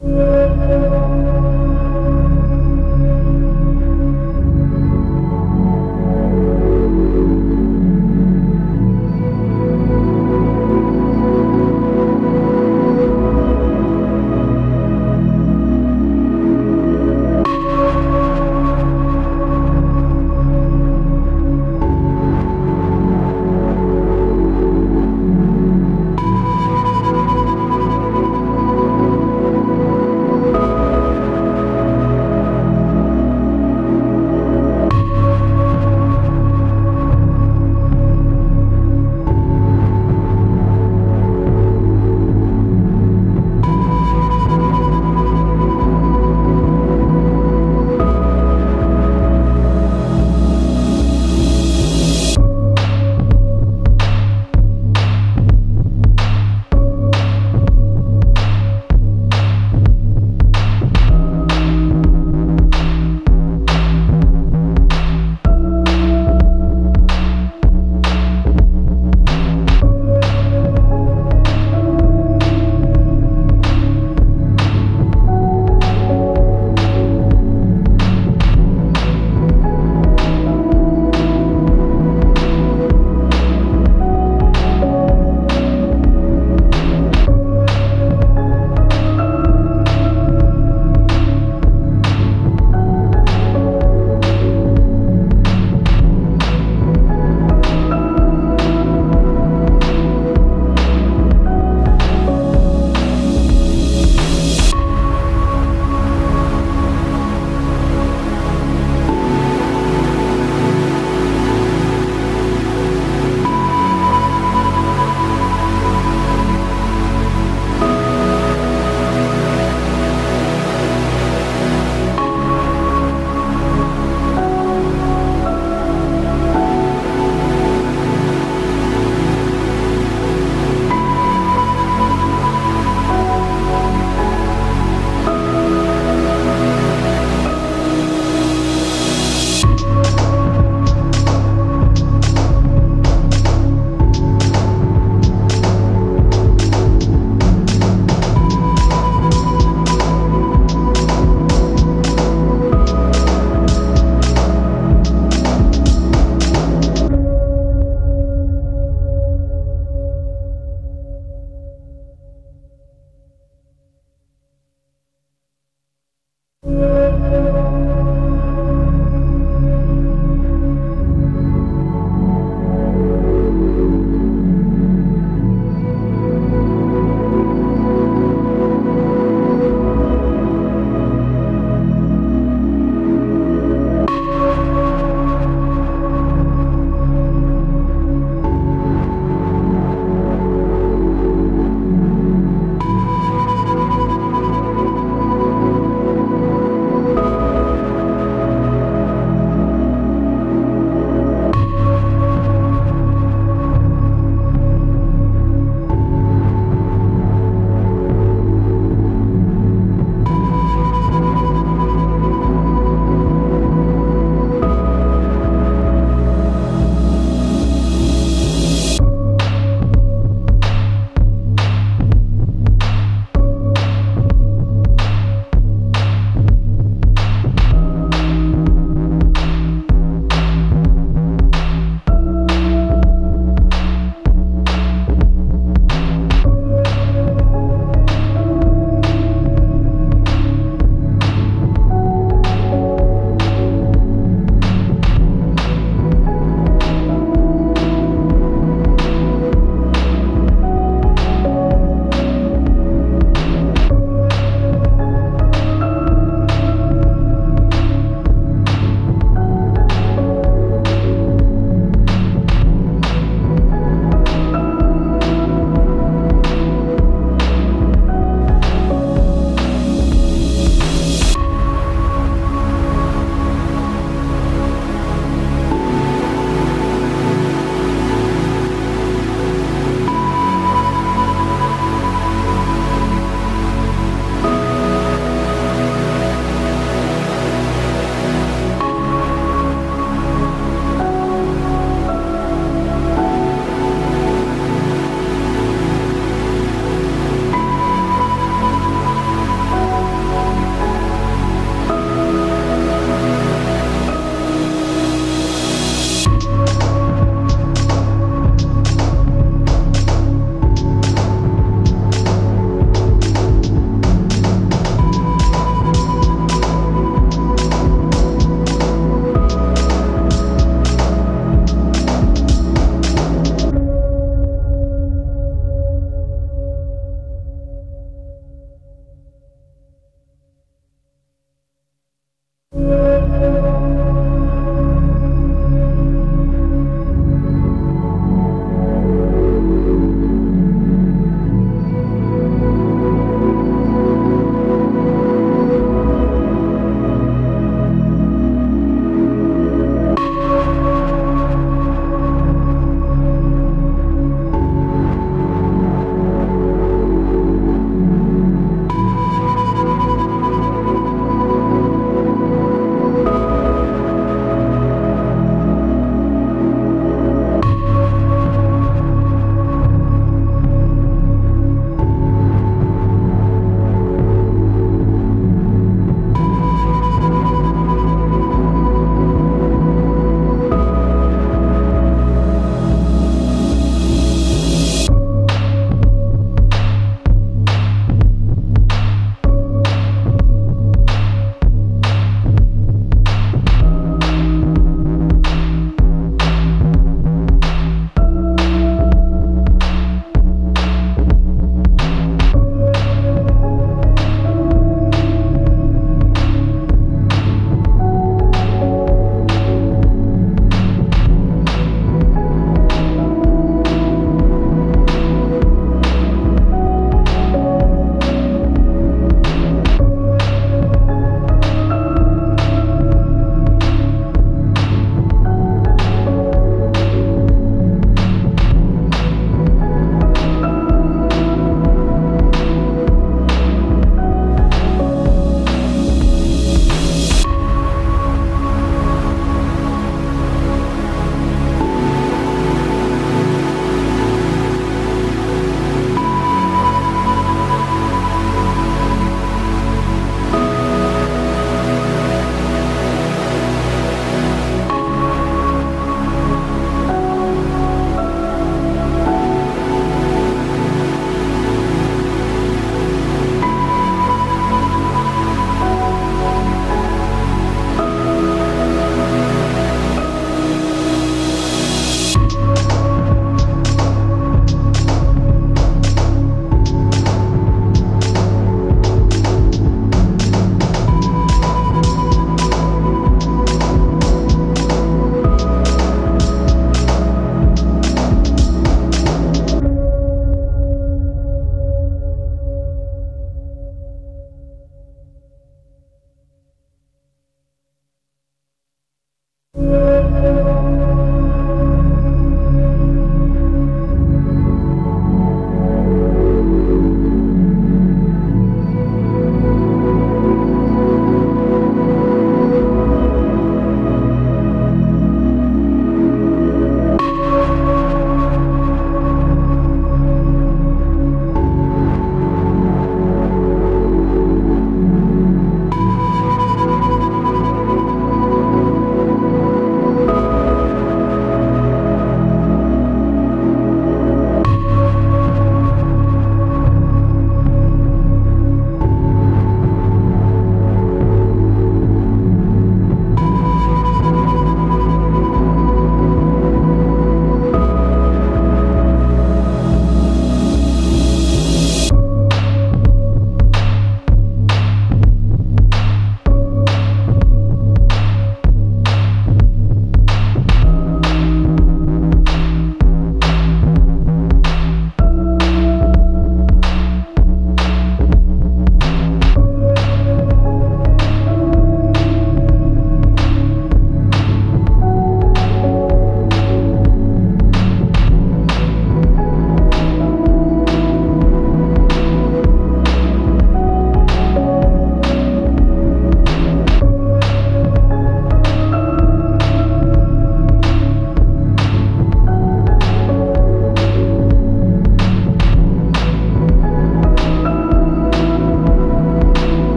you